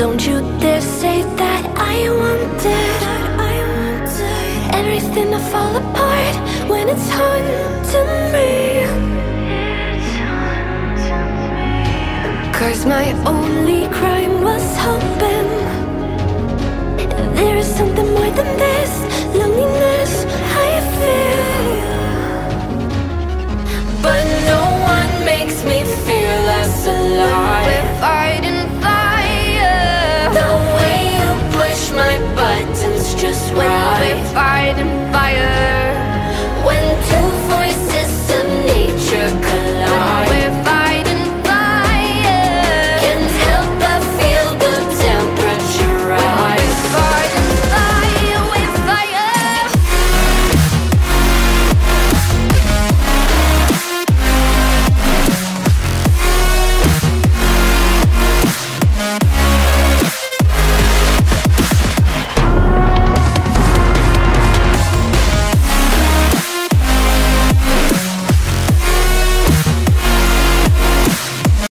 Don't you dare say that I wanted, I Everything to fall apart when it's haunting me. Cause my only crime was hoping There is something more than this.